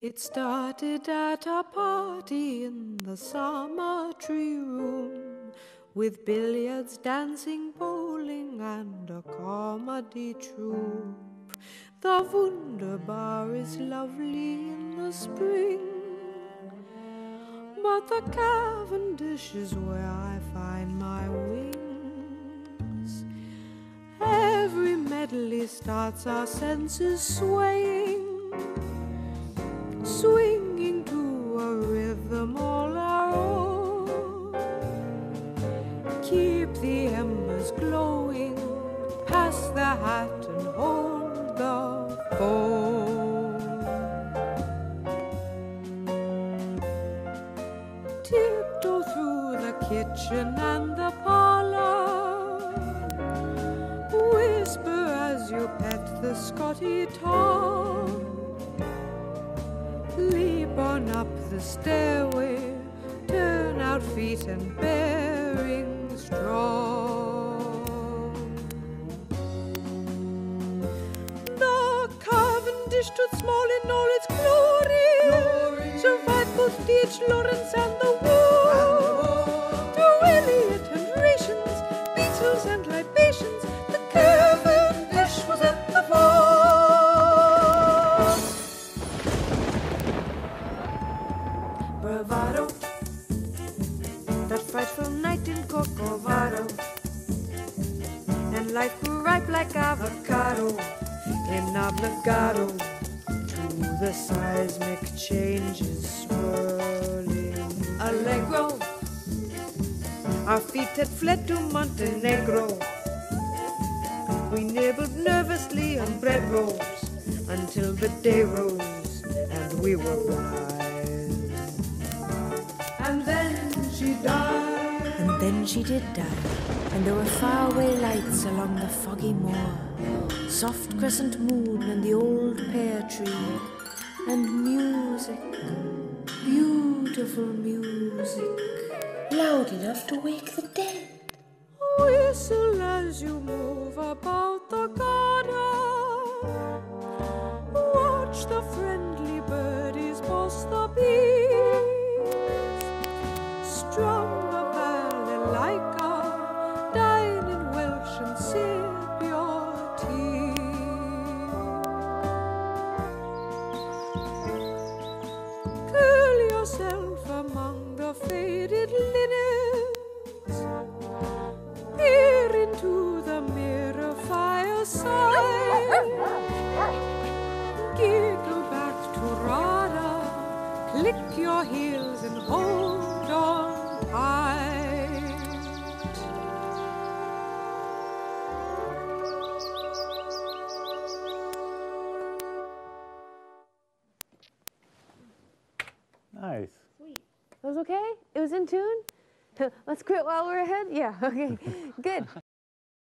It started at a party in the summer tree room with billiards, dancing, bowling, and a comedy troupe. The Wunderbar is lovely in the spring, but the Cavendish is where I find my wings. Every medley starts our senses swaying swinging to a rhythm all our own. Keep the embers glowing, pass the hat and hold the phone. Tiptoe through the kitchen and the parlor. Whisper as you pet the Scotty Tom leap on up the stairway, turn out feet and bearing strong. The Cavendish stood small in all its glory, glory. survived both D.H. Lawrence and the bravado. That frightful night in Corcovado. And life grew ripe like avocado in obligato to the seismic changes swirling. Allegro. Our feet had fled to Montenegro. We nibbled nervously on bread rolls until the day rose and we were blind. She did die. And there were faraway lights along the foggy moor, soft crescent moon and the old pear tree, and music, beautiful music, loud enough to wake the dead. Oh, whistle as you move about the garden. Yourself among the faded linens. Peer into the mirror fireside. Giggle back to Rada. Click your heels and hold okay? It was in tune? Let's quit while we're ahead? Yeah, okay. Good.